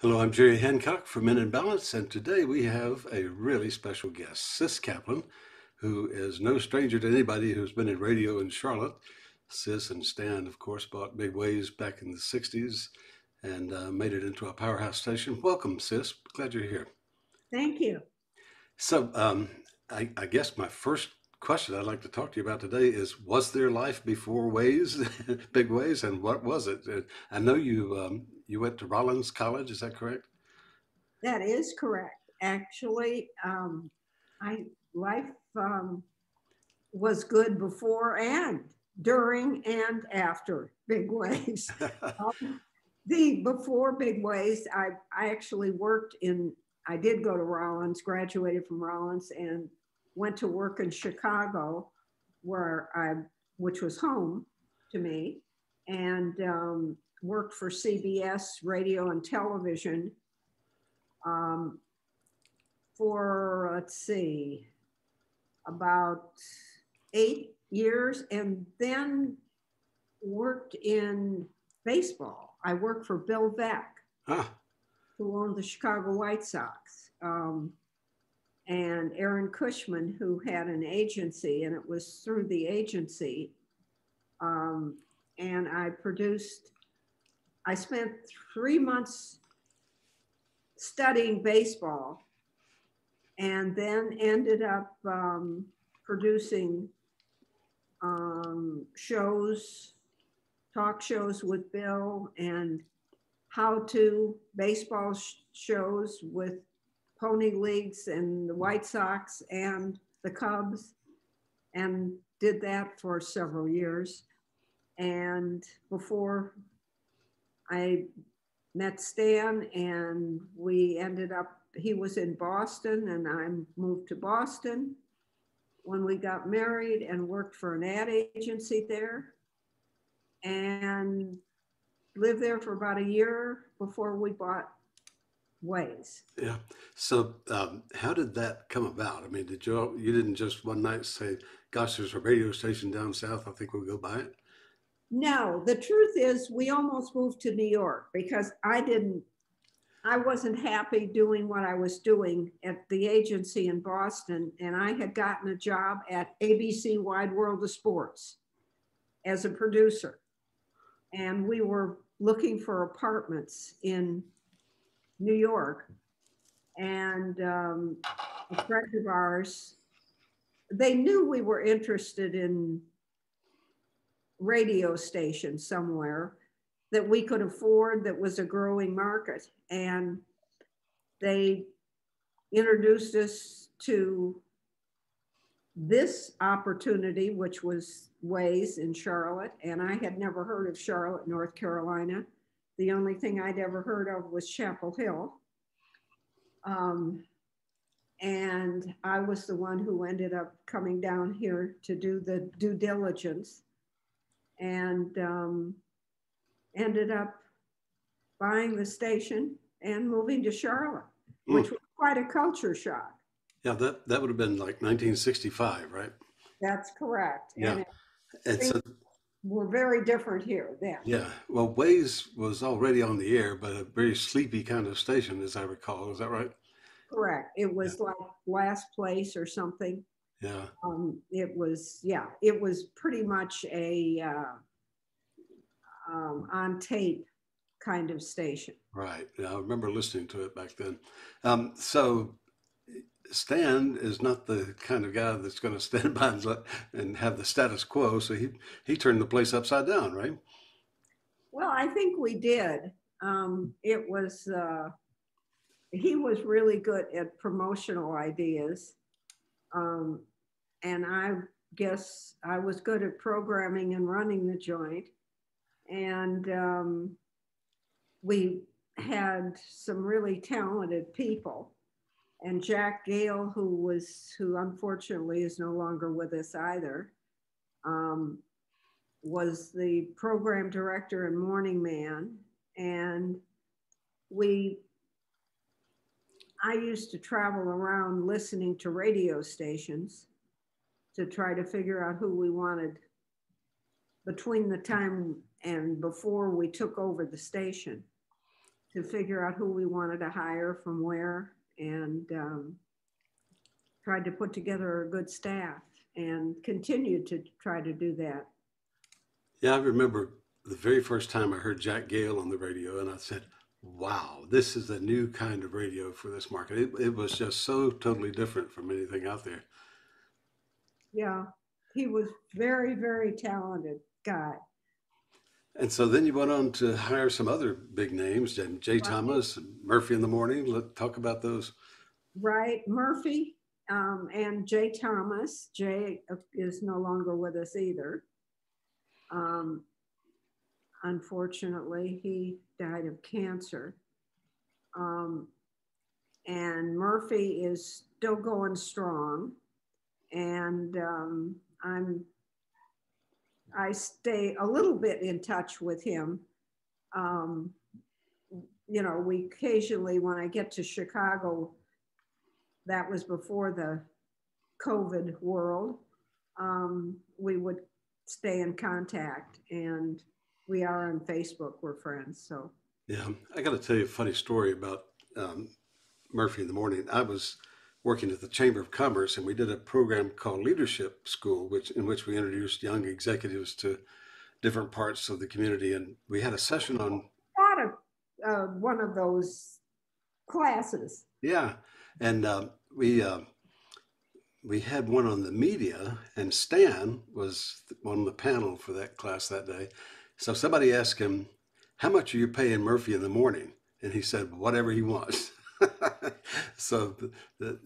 Hello, I'm Jerry Hancock from Men in Balance, and today we have a really special guest, Sis Kaplan, who is no stranger to anybody who's been in radio in Charlotte. Sis and Stan, of course, bought Big Ways back in the 60s and uh, made it into a powerhouse station. Welcome, Sis. Glad you're here. Thank you. So, um, I, I guess my first question I'd like to talk to you about today is Was there life before Ways, Big Ways, and what was it? I know you um, you went to Rollins College, is that correct? That is correct. Actually, um, I life um, was good before and during and after Big Ways. um, the before Big Ways, I I actually worked in. I did go to Rollins, graduated from Rollins, and went to work in Chicago, where I, which was home to me, and um, worked for CBS radio and television um, for, let's see, about eight years, and then worked in baseball. I worked for Bill Veeck, huh. who owned the Chicago White Sox. Um, and Aaron Cushman, who had an agency, and it was through the agency. Um, and I produced, I spent three months studying baseball and then ended up um, producing um, shows, talk shows with Bill, and how to baseball sh- shows with pony leagues and the White Sox and the Cubs and did that for several years. And before I met Stan and we ended up, he was in Boston and I moved to Boston when we got married and worked for an ad agency there and lived there for about a year before we bought ways. Yeah. So, um, how did that come about? I mean, did you you didn't just one night say, "Gosh, there's a radio station down south. I think we'll go buy it." No, the truth is, we almost moved to New York because I didn't. I wasn't happy doing what I was doing at the agency in Boston, and I had gotten a job at ABC Wide World of Sports as a producer. And we were looking for apartments in New York, and um, a friend of ours, they knew we were interested in radio station somewhere that we could afford that was a growing market. And they introduced us to this opportunity, which was Ways in Charlotte. And I had never heard of Charlotte, North Carolina. The only thing I'd ever heard of was Chapel Hill. Um, and I was the one who ended up coming down here to do the due diligence and um, ended up buying the station and moving to Charlotte, mm. which was quite a culture shock. Yeah, that, that would have been like 1965, right? That's correct. Yeah. And, so were very different here then. Yeah. Well, Ways was already on the air, but a very sleepy kind of station, as I recall. Is that right? Correct. It was yeah. like Last Place or something. Yeah. Um, it was, yeah, it was pretty much a uh, um, on tape kind of station. Right. Yeah, I remember listening to it back then. Um, so Stan is not the kind of guy that's going to stand by and, let, and have the status quo. So he he turned the place upside down, right? Well, I think we did. Um, it was uh, he was really good at promotional ideas, um, and I guess I was good at programming and running the joint, and um, we had some really talented people and Jack Gale, who was who unfortunately is no longer with us either, um, was the program director and morning man, and we. I used to travel around listening to radio stations to try to figure out who we wanted between the time and before we took over the station to figure out who we wanted to hire from where and um, tried to put together a good staff and continued to try to do that. Yeah, I remember the very first time I heard Jack Gale on the radio, and I said, wow, this is a new kind of radio for this market. It, it was just so totally different from anything out there. Yeah, he was very, very talented guy. And so then you went on to hire some other big names, Jay right. Thomas, Murphy in the Morning. Let's talk about those. Right, Murphy um, and Jay Thomas. Jay is no longer with us either. Um, unfortunately, he died of cancer. Um, and Murphy is still going strong. And um, I'm, I stay a little bit in touch with him. Um, you know, we occasionally, when I get to Chicago, that was before the COVID world, um, we would stay in contact and we are on Facebook. We're friends. So, yeah, I got to tell you a funny story about um, Murphy in the morning. I was working at the Chamber of Commerce, and we did a program called Leadership School, which in which we introduced young executives to different parts of the community. And we had a session on Got a uh, one of those classes. Yeah, and uh, we uh, we had one on the media, and Stan was on the panel for that class that day. So somebody asked him, "How much are you paying Murphy in the morning?" And he said, "Whatever he wants." so the,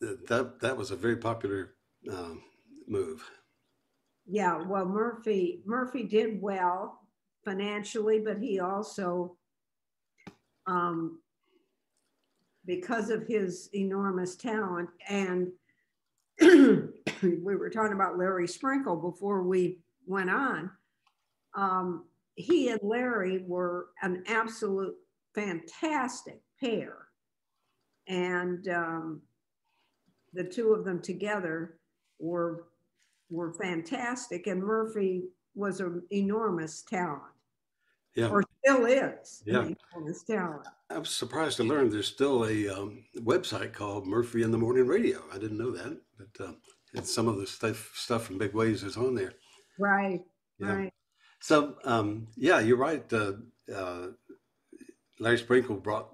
the, that that was a very popular um, move. Yeah, well, Murphy Murphy did well financially, but he also, um, because of his enormous talent, and we were talking about Larry Sprinkle before we went on. Um, he and Larry were an absolute fantastic pair and um, the two of them together were were fantastic. And Murphy was an enormous talent. Yeah. Or still is. Yeah. Enormous talent. I was surprised to learn there's still a um, website called Murphy in the Morning Radio. I didn't know that, but uh, and some of the stuff stuff from Big Ways is on there. Right. Yeah. Right. So um, yeah, you're right. Uh, uh, Larry Sprinkle brought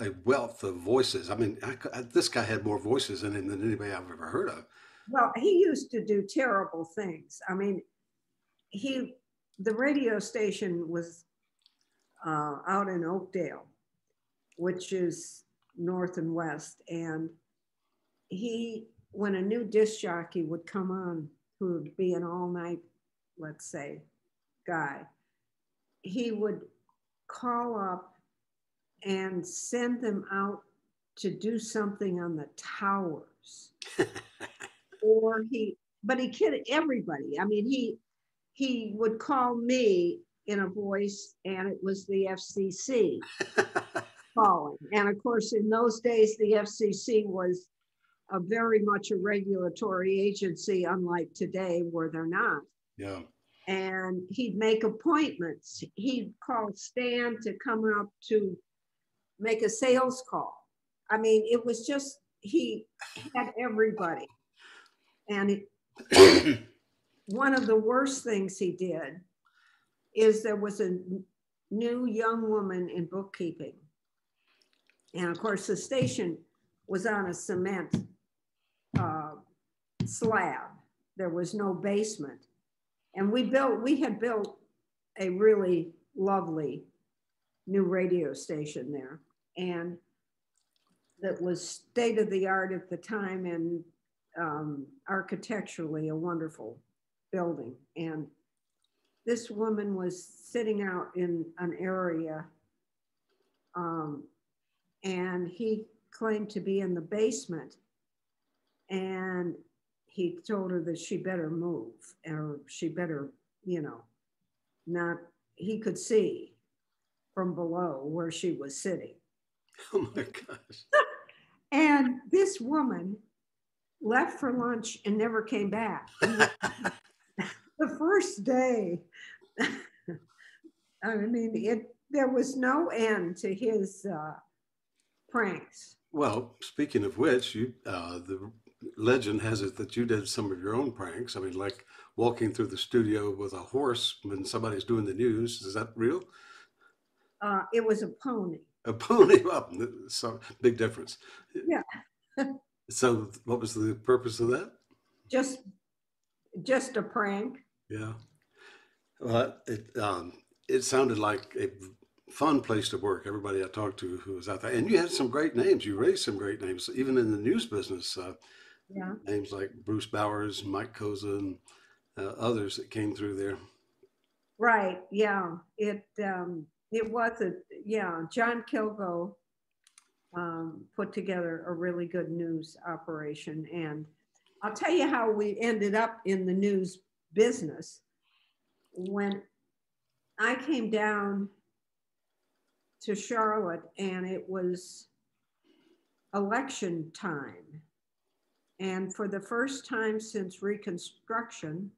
a wealth of voices. I mean, I, I, this guy had more voices in him than anybody I've ever heard of. Well, he used to do terrible things. I mean, he the radio station was uh, out in Oakdale, which is north and west, and he when a new disc jockey would come on, who would be an all night, let's say, guy, he would call up and send them out to do something on the towers. or he, but he kidded everybody. I mean, he he would call me in a voice, and it was the FCC calling. And of course, in those days, the FCC was a very much a regulatory agency, unlike today, where they're not. Yeah. And he'd make appointments. He'd call Stan to come up to make a sales call. I mean, it was just, he had everybody. And it, one of the worst things he did is there was a new young woman in bookkeeping. And of course, the station was on a cement uh, slab. There was no basement. And we built, we had built a really lovely new radio station there. And that was state of the art at the time and um, architecturally a wonderful building. And this woman was sitting out in an area um, and he claimed to be in the basement and he told her that she better move or she better, you know, not, he could see from below where she was sitting. Oh my gosh. and this woman left for lunch and never came back. the first day, I mean, it there was no end to his uh, pranks. Well, speaking of which, you uh, the legend has it that you did some of your own pranks. I mean, like walking through the studio with a horse when somebody's doing the news. Is that real? Uh, it was a pony. A pony. Well, so big difference. Yeah. so, what was the purpose of that? Just, just a prank. Yeah. Well, it um, it sounded like a fun place to work. Everybody I talked to who was out there, and you had some great names. You raised some great names, even in the news business. Uh, Yeah. names like Bruce Bowers, Mike Koza, and uh, others that came through there. Right, yeah, it, um, it was a, yeah, John Kilgo um, put together a really good news operation. And I'll tell you how we ended up in the news business. When I came down to Charlotte and it was election time. And for the first time since Reconstruction,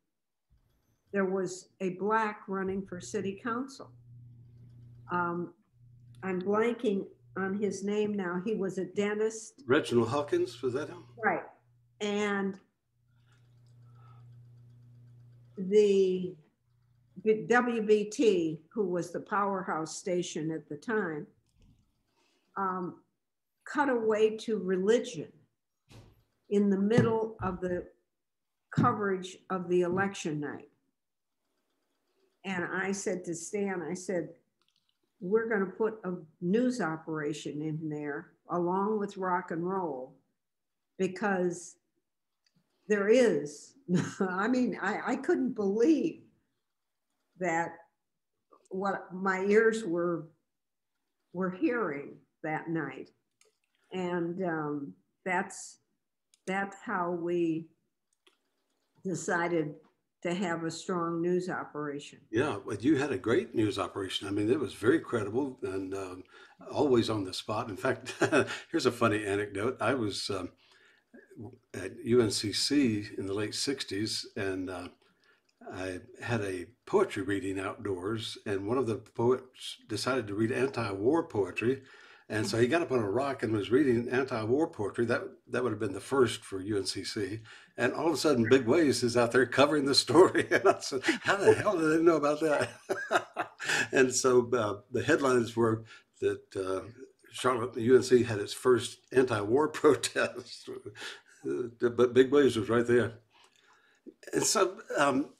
there was a black running for city council. Um, I'm blanking on his name now. He was a dentist. Reginald Hawkins, was that him? Right. And the WBT, who was the powerhouse station at the time, um, cut away to religion in the middle of the coverage of the election night. And I said to Stan, I said, we're going to put a news operation in there along with rock and roll because there is, I mean, I, I couldn't believe that what my ears were were hearing that night. And um, that's that's how we decided to have a strong news operation. Yeah, but you had a great news operation. I mean, it was very credible and um, always on the spot. In fact, here's a funny anecdote. I was um, at UNCC in the late 60s and uh, I had a poetry reading outdoors, and one of the poets decided to read anti-war poetry, and so he got up on a rock and was reading anti-war poetry. That that would have been the first for UNCC, and all of a sudden, Big Ways is out there covering the story, and I said, "How the hell did they know about that?" and so uh, the headlines were that uh, Charlotte UNC had its first anti-war protest, but Big Ways was right there. And so um,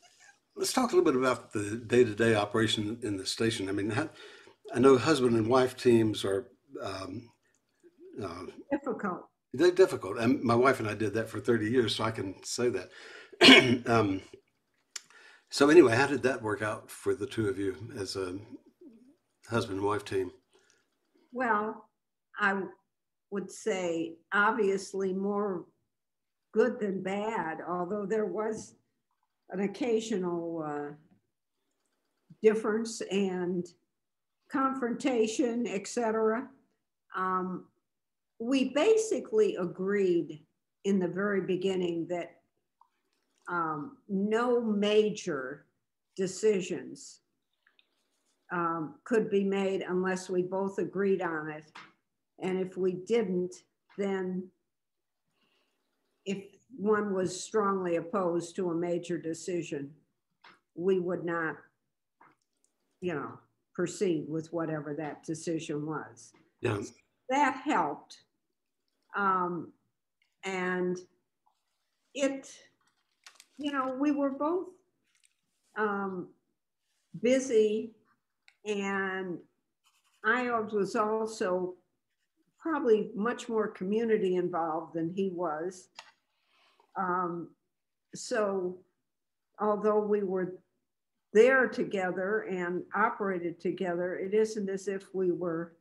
let's talk a little bit about the day-to-day operation in the station. I mean, I know husband and wife teams are um, uh, Difficult. they're difficult, and my wife and I did that for 30 years, so I can say that. um, so anyway, how did that work out for the two of you as a husband and wife team? Well, I would say obviously more good than bad, although there was an occasional uh, difference and confrontation, etc. Um, we basically agreed in the very beginning that um, no major decisions um, could be made unless we both agreed on it. And if we didn't, then if one was strongly opposed to a major decision, we would not, you know, proceed with whatever that decision was. Yeah, That helped. Um, and it, you know, we were both um, busy and I was also probably much more community involved than he was. Um, so although we were there together and operated together, it isn't as if we were,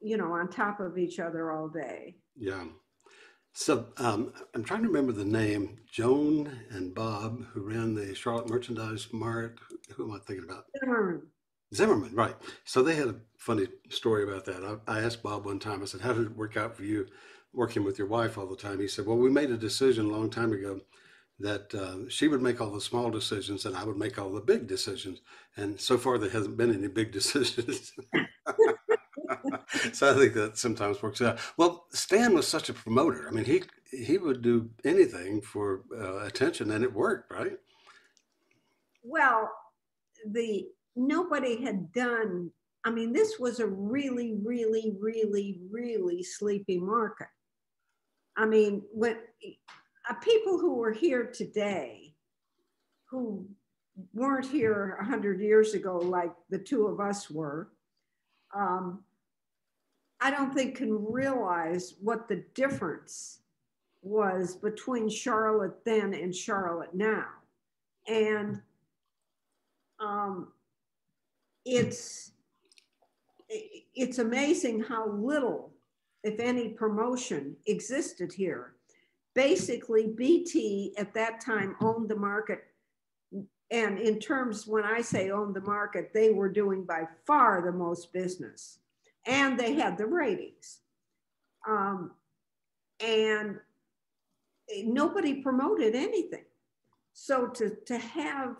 you know, on top of each other all day. yeah. So um, I'm trying to remember the name Joan and Bob, who ran the Charlotte Merchandise Mart. Who am I thinking about? Zimmerman. Zimmerman, right. So they had a funny story about that. I, I asked Bob one time, I said, How did it work out for you working with your wife all the time? He said, Well, we made a decision a long time ago that uh, she would make all the small decisions and I would make all the big decisions. And so far, there hasn't been any big decisions. so I think that sometimes works out. Well, Stan was such a promoter. I mean, he he would do anything for uh, attention, and it worked, right? Well, the nobody had done. I mean, this was a really, really, really, really sleepy market. I mean, when uh, people who were here today, who weren't here 100 years ago, like the two of us were, um, I don't think can realize what the difference was between Charlotte then and Charlotte now. And um, it's it's amazing how little, if any, promotion existed here. Basically, BT at that time owned the market. And in terms, when I say owned the market, they were doing by far the most business. And they had the ratings. Um, and nobody promoted anything. So to, to have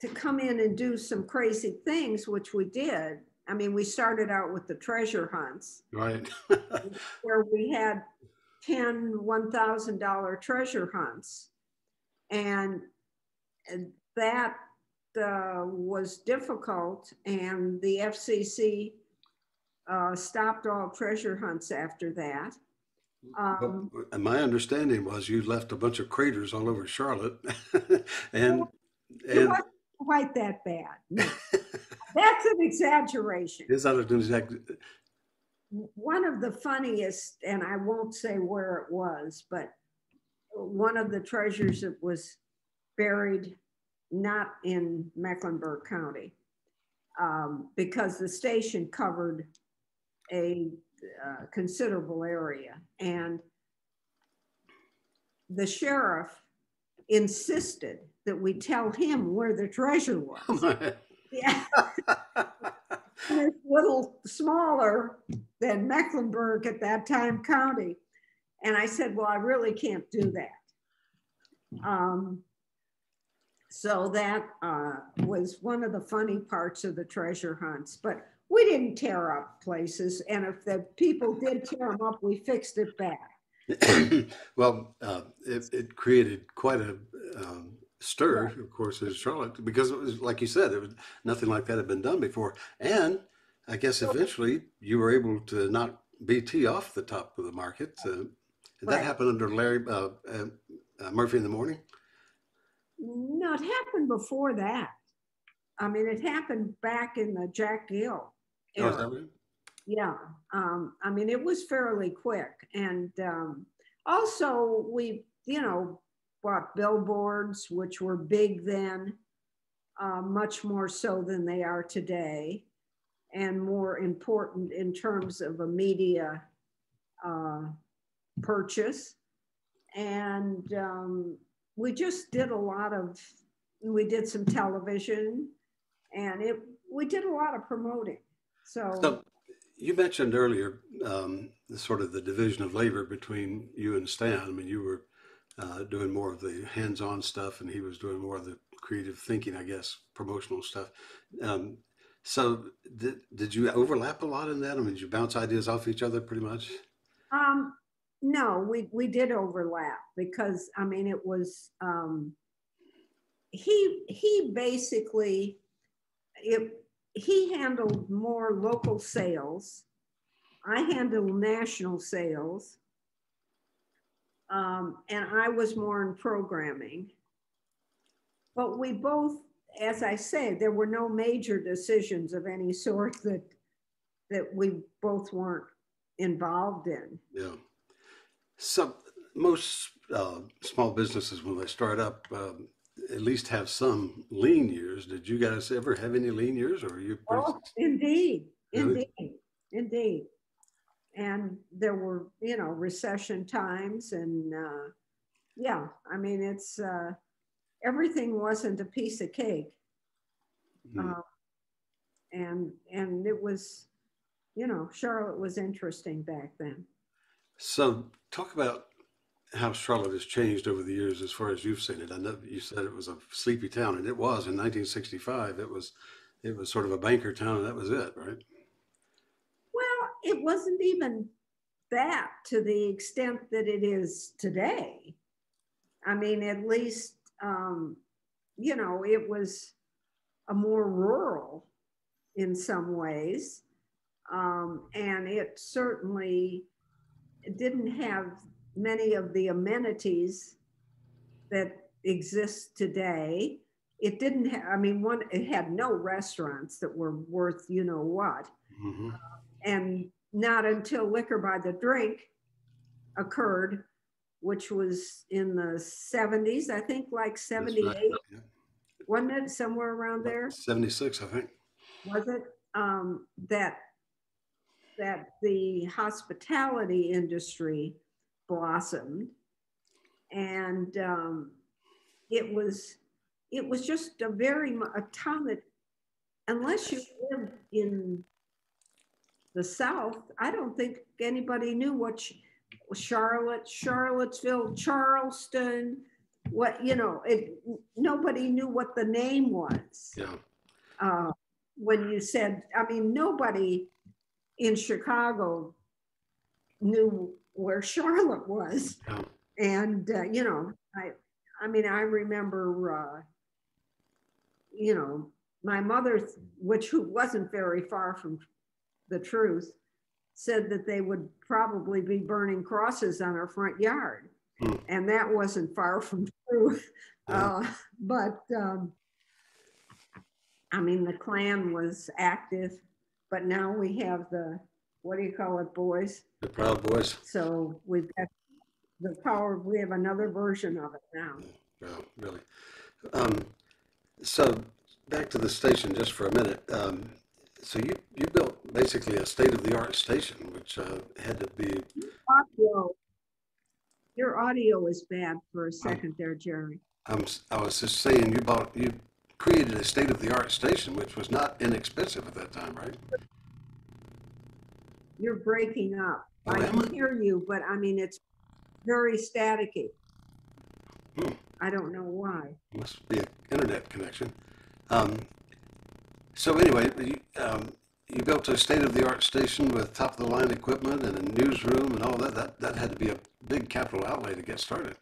to come in and do some crazy things, which we did. I mean, we started out with the treasure hunts, right? where we had 10 $1,000 treasure hunts. And, and that uh, was difficult. And the FCC uh, stopped all treasure hunts after that. Um, but my understanding was you left a bunch of craters all over Charlotte, and and quite that bad. No. That's an exaggeration. Is that an exact? One of the funniest, and I won't say where it was, but one of the treasures that was buried not in Mecklenburg County um, because the station covered a uh, considerable area. And the sheriff insisted that we tell him where the treasure was. yeah. it's a little smaller than Mecklenburg at that time county. And I said, well, I really can't do that. Um, so that uh, was one of the funny parts of the treasure hunts. But we didn't tear up places. And if the people did tear them up, we fixed it back. well, uh, it, it, created quite a um, stir, of course, in Charlotte, because it was like you said, it was nothing like that had been done before. And I guess eventually you were able to knock BT off the top of the market. Uh, right. That happened under Larry uh, uh, uh, Murphy in the morning. No, it happened before that. I mean, it happened back in the Jack Gill. Era. Is that right? Yeah. Um, I mean, it was fairly quick. And um, also, we, you know, bought billboards, which were big then, uh, much more so than they are today, and more important in terms of a media uh, purchase. And um, we just did a lot of, we did some television, and it we did a lot of promoting. So, so you mentioned earlier um, the sort of the division of labor between you and Stan. I mean, you were uh, doing more of the hands-on stuff, and he was doing more of the creative thinking, I guess, promotional stuff. Um, so, did, did you overlap a lot in that? I mean, did you bounce ideas off each other pretty much? Um, no, we we did overlap because I mean, it was um, he he basically it he handled more local sales. I handled national sales um, and I was more in programming. But we both, as I say, there were no major decisions of any sort that that we both weren't involved in. Yeah. So most uh, small businesses, when they start up, um, at least have some lean years. Did you guys ever have any lean years, or are you? Oh, indeed, really? indeed, indeed and there were you know recession times and uh, yeah i mean it's uh, everything wasn't a piece of cake mm-hmm. uh, and and it was you know charlotte was interesting back then so talk about how Charlotte has changed over the years as far as you've seen it. I know you said it was a sleepy town, and it was in 1965. It was it was sort of a banker town, and that was it, right? Well, it wasn't even that to the extent that it is today. I mean, at least, um, you know, it was a more rural in some ways. Um, and it certainly didn't have many of the amenities that exist today. It didn't have, I mean, one, it had no restaurants that were worth you know what. Mm-hmm. And not until liquor by the drink occurred, which was in the 70s, I think like 78, right. Yeah. wasn't it? Somewhere around there, 76, I think. was it? Um, that that the hospitality industry blossomed and um, it was it was just a very a town that unless you lived in the south i don't think anybody knew what Ch- charlotte charlottesville charleston what you know it nobody knew what the name was Yeah. uh, when you said, I mean, nobody in Chicago knew where Charlotte was. Yeah. And, uh, you know, I, I mean, I remember, uh, you know, my mother, which who wasn't very far from the truth, said that they would probably be burning crosses on our front yard. Hmm. And that wasn't far from true. Yeah. Uh, but, um, I mean, the Klan was active, but now we have the, what do you call it, boys? The Proud Boys. So we've got the power, we have another version of it now. Yeah, really. Um, so back to the station just for a minute. Um, so you, you built basically a state of the art station, which uh, had to be Audio, your audio is bad for a second there, Jerry. I'm, I was just saying, you bought, you created a state-of-the-art station, which was not inexpensive at that time, right? You're breaking up. Oh, I? can hear you, but I mean, it's very staticky. Hmm. I don't know why. Must be an internet connection. Um, so anyway, you, um, you built a state-of-the-art station with top-of-the-line equipment and a newsroom and all that. That, that had to be a big capital outlay to get started.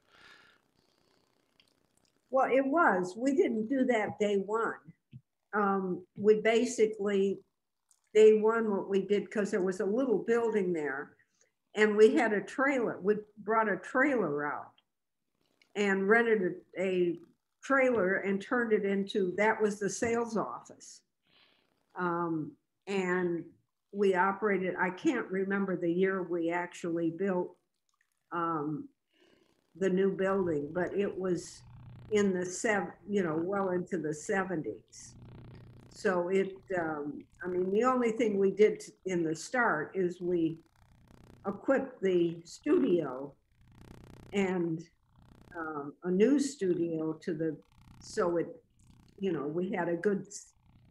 Well, it was. We didn't do that day one. Um, we basically, day one, what we did, because there was a little building there and we had a trailer. We brought a trailer out and rented a, a trailer and turned it into, that was the sales office. Um, and we operated, I can't remember the year we actually built um, the new building, but it was in the sev, you know, well into the seventies. So it, um, I mean, the only thing we did in the start is we equipped the studio and um, a new studio to the, so it, you know, we had a good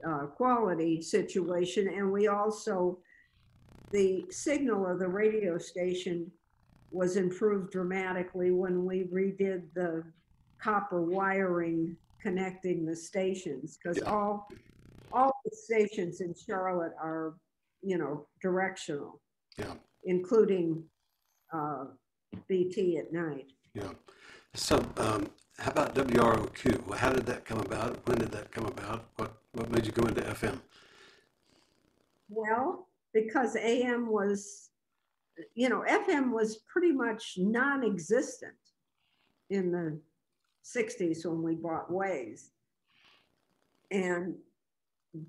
uh, quality situation, and we also, the signal of the radio station was improved dramatically when we redid the copper wiring connecting the stations because Yeah. all stations in Charlotte are you know directional Yeah, including uh, BT at night yeah. So um, how about WROQ? How did that come about? When did that come about? What, what made you go into FM? well because AM was you know FM was pretty much non-existent in the 60s when we bought Ways and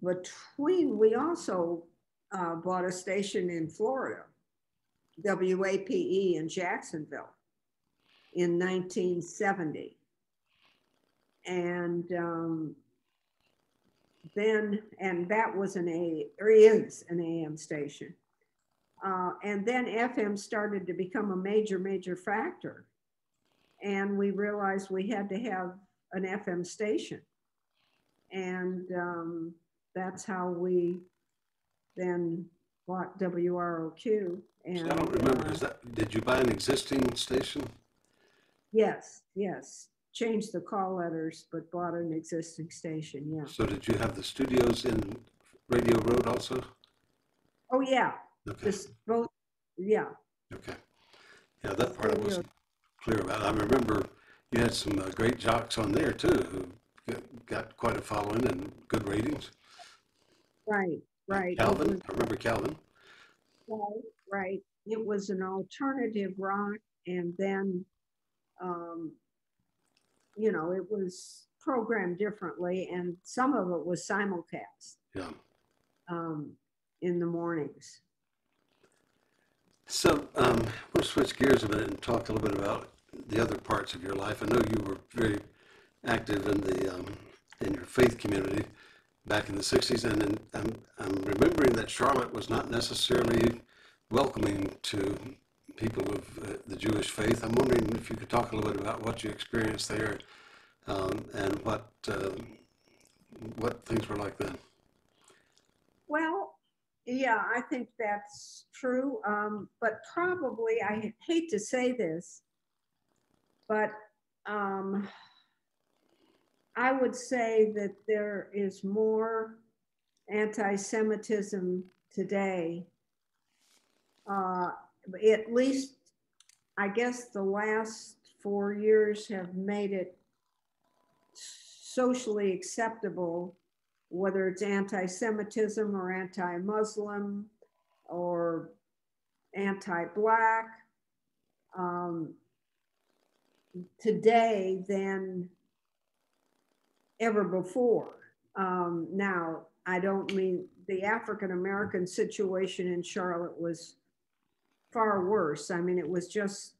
between we also uh, bought a station in Florida WAPE in Jacksonville in 1970 and um, then and that was an a or is an am station. Uh, and then fm started to become a major major factor. And we realized we had to have an fm station. And um, that's how we then bought wroq and I don't remember, uh, is that, did you buy an existing station? Yes, yes. Changed the call letters, but bought an existing station, yeah. So did you have the studios in Radio Road also? Oh, yeah, Okay, this both, yeah. okay. Yeah, that part I wasn't clear about. I remember you had some uh, great jocks on there too, who got- got quite a following and good ratings. Right, right. Calvin, was- I remember Calvin. Right, right. It was an alternative rock and then, um, you know, it was programmed differently and some of it was simulcast, Yeah. um, in the mornings. So um, we'll switch gears a minute and talk a little bit about the other parts of your life. I know you were very active in the um, in your faith community back in the '60s, and in, I'm, I'm remembering that Charlotte was not necessarily welcoming to people of uh, the Jewish faith. I'm wondering if you could talk a little bit about what you experienced there um, and what um, what things were like then. Well, yeah, I think that's true. Um, but probably, I hate to say this, but um, I would say that there is more anti Semitism today. Uh, at least, I guess the last four years have made it socially acceptable whether it's anti-Semitism or anti-Muslim or anti-Black um, today than ever before. Um, now, I don't mean the African American situation in Charlotte was far worse. I mean, it was just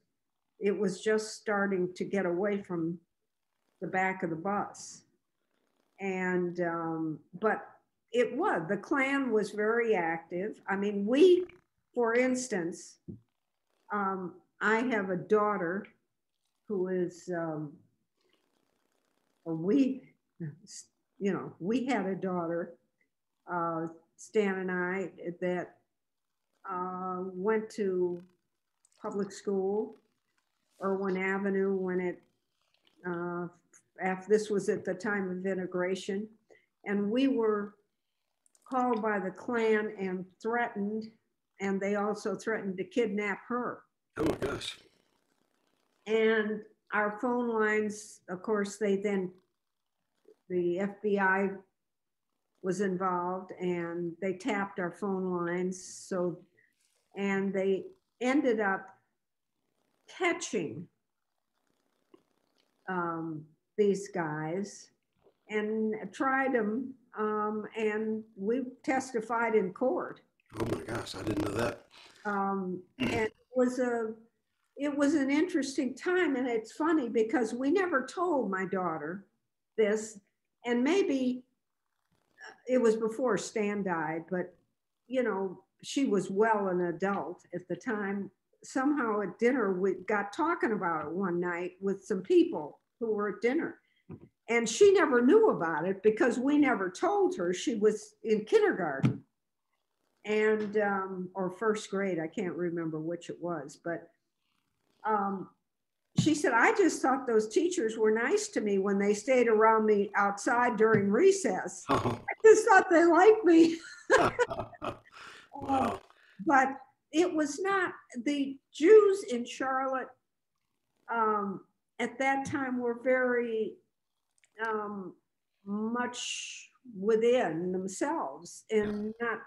it was just starting to get away from the back of the bus and um, but it was the klan was very active i mean we for instance um, i have a daughter who is um, or we you know we had a daughter uh, stan and i that uh, went to public school irwin avenue when it uh, after this was at the time of integration, and we were called by the Klan and threatened, and they also threatened to kidnap her. Oh my gosh! And our phone lines, of course, they then the FBI was involved, and they tapped our phone lines. So, and they ended up catching um, these guys and tried them. Um, and we testified in court. Oh my gosh! I didn't know that. Um, and it was a, it was an interesting time. And it's funny because we never told my daughter this, and maybe it was before Stan died, but you know, she was well an adult at the time. Somehow at dinner, we got talking about it one night with some people who were at dinner. And she never knew about it because we never told her she was in kindergarten and, um, or first grade, I can't remember which it was, but um, she said, I just thought those teachers were nice to me when they stayed around me outside during recess. Oh, I just thought they liked me. wow! but it was not the Jews in Charlotte um, at that time were very um, much within themselves and not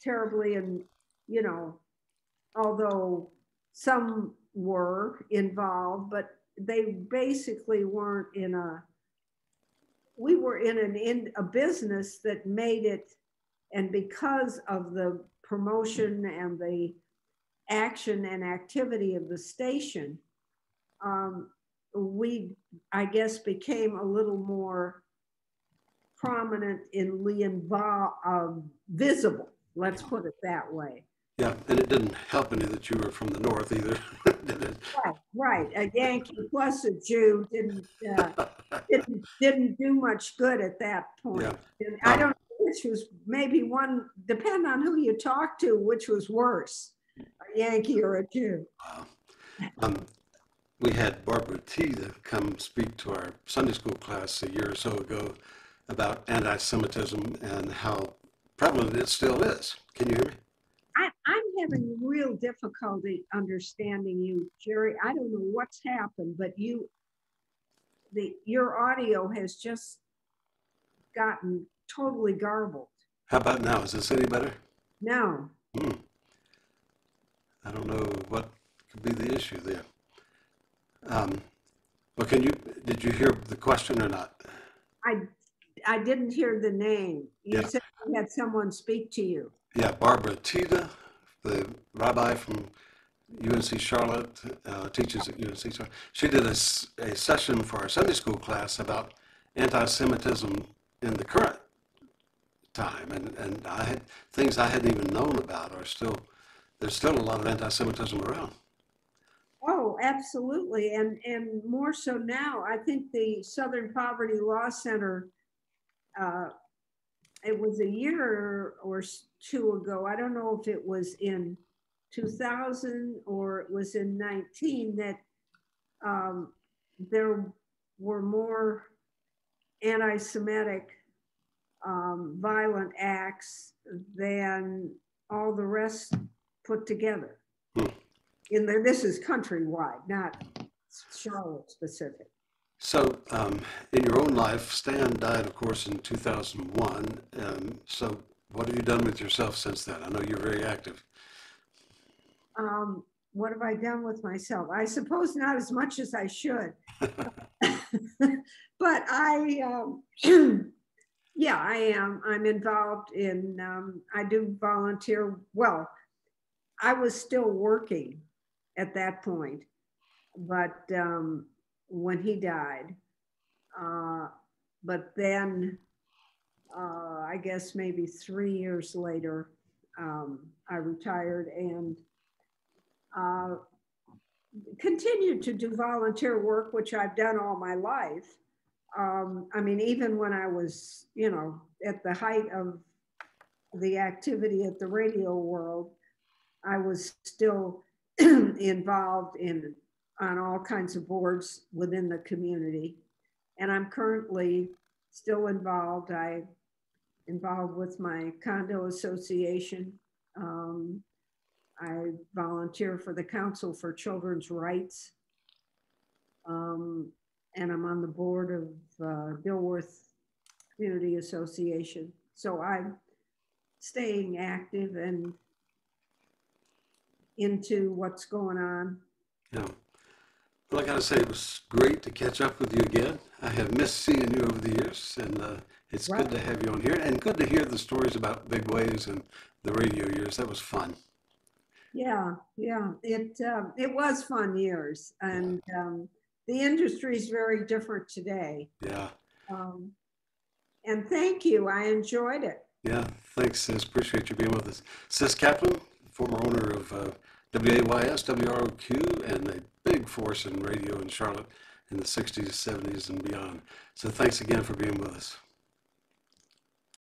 terribly and you know although some were involved but they basically weren't in a we were in an in a business that made it and because of the promotion and the action and activity of the station um, we i guess became a little more prominent in involved um, visible let's put it that way Yeah, and it didn't help any that you were from the north either, did it? right right a yankee plus a jew didn't uh, didn't, didn't do much good at that point Yeah. and i don't know which was maybe one depend on who you talk to which was worse a yankee or a jew Wow. Um, we had Barbara Tita come speak to our Sunday school class a year or so ago about anti-Semitism and how prevalent it still is. Can you hear me? I, I'm having real difficulty understanding you, Jerry. I don't know what's happened, but you, the, your audio has just gotten totally garbled. How about now? Is this any better? No, Hmm. I don't know what could be the issue there. Um, well, can you, did you hear the question or not? I, I didn't hear the name. You Yeah. said you had someone speak to you. Yeah, Barbara Thiede, the rabbi from UNC Charlotte, uh, teaches at UNC Charlotte. She did a, a session for our Sunday school class about anti-Semitism in the current time, and, and I had things I hadn't even known about are still there's still a lot of anti-Semitism around. Oh, absolutely. And, and more so now, I think the Southern Poverty Law Center, uh, it was a year or two ago, I don't know if it was in 2000 or it was in 19, that um, there were more anti-Semitic um, violent acts than all the rest put together. Hmm. In the, this is countrywide, not Charlotte specific. So, um, in your own life, Stan died, of course, in 2001. Um, so, what have you done with yourself since then? I know you're very active. Um, what have I done with myself? I suppose not as much as I should. but I, um, yeah, I am. I'm involved in, um, I do volunteer. Well, I was still working at that point, but um, when he died, uh, but then uh, I guess maybe three years later, um, I retired and uh, continued to do volunteer work, which I've done all my life. Um, I mean, even when I was, you know, at the height of the activity at the radio world, I was still involved in on all kinds of boards within the community. And I'm currently still involved. I involved with my condo association. Um, I volunteer for the Council for Children's Rights. Um, and I'm on the board of uh, Dilworth Community Association. So I'm staying active and into what's going on. Yeah. Well, I say, it was great to catch up with you again. I have missed seeing you over the years, and uh, it's Right. good to have you on here and good to hear the stories about Big Ways and the radio years. That was fun. Yeah, yeah, it, um, it was fun years and um, the industry is very different today. Yeah. Um, and thank you, I enjoyed it. Yeah. Thanks, sis. Appreciate you being with us. Sis Kaplan, former owner of uh, WAYS, WROQ, and a big force in radio in Charlotte in the 60s, 70s, and beyond. So thanks again for being with us.